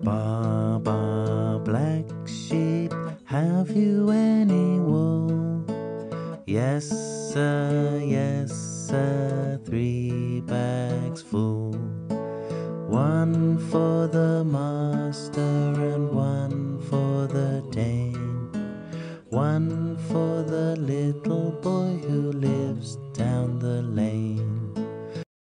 Ba ba black sheep, have you any wool? Yes, sir, yes, sir, three bags full. One for the master and one for the dame. One for the little boy who.